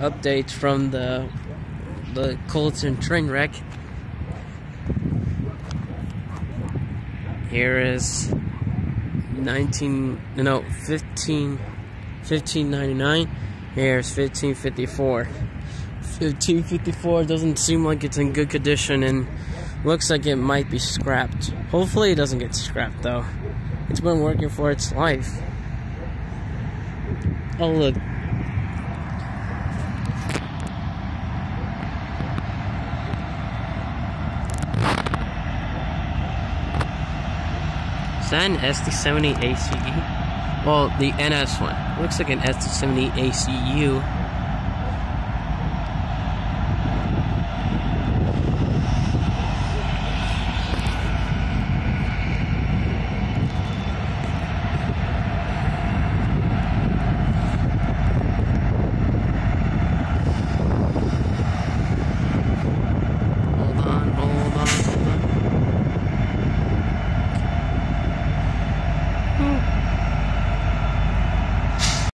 updates from the the Colton train wreck. Here is 19 no 15 1599 here's 1554 1554 doesn't seem like it's in good condition and looks like it might be scrapped. Hopefully it doesn't get scrapped though. It's been working for its life. Oh look that an SD70 ACE? Well, the NS one. Looks like an SD70 ACU.